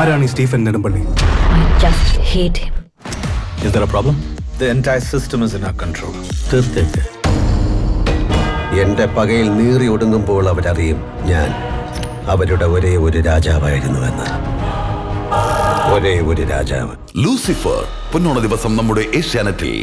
ആരാണ് ഈ Stephen Nedumpally? Is there a problem? The entire system is in our control. എന്റെ പകയിൽ നീറി ഒടുങ്ങുമ്പോൾ അവരറിയും ഞാൻ അവരുടെ ഒരേ ഒരു രാജാവായിരുന്നുവെന്ന് ഒരേ ഒരു രാജാവ്. ലൂസിഫർ പൊന്നോണ ദിവസം നമ്മുടെ ഏഷ്യാനെറ്റിൽ